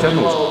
先弄走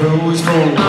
told but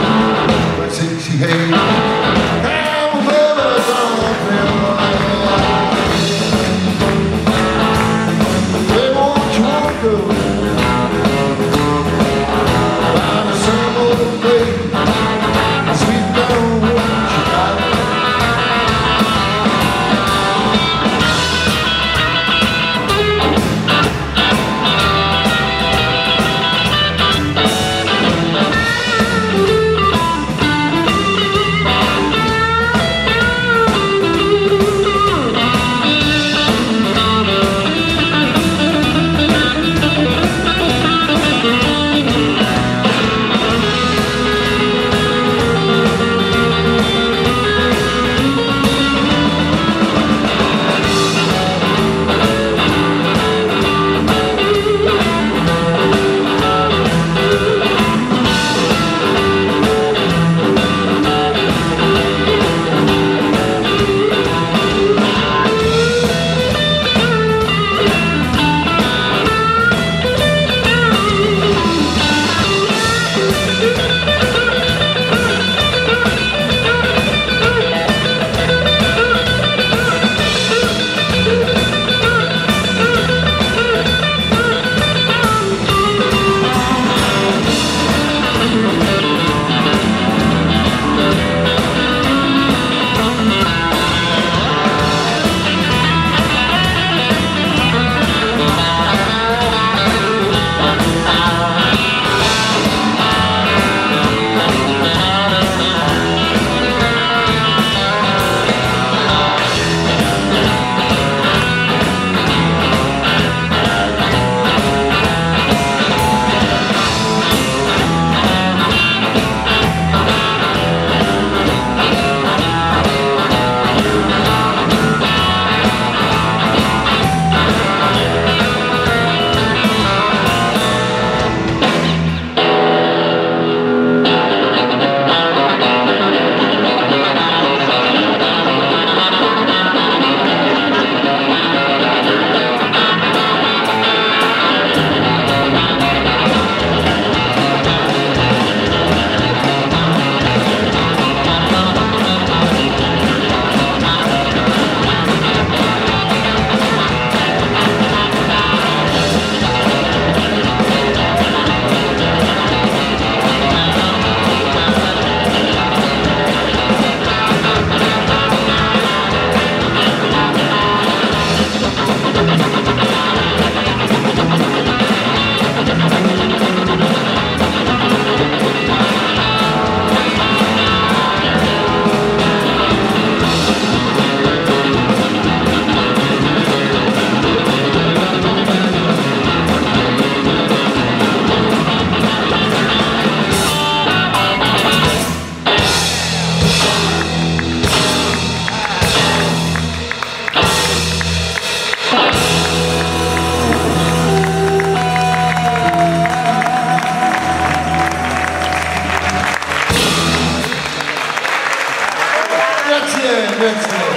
grazie, grazie.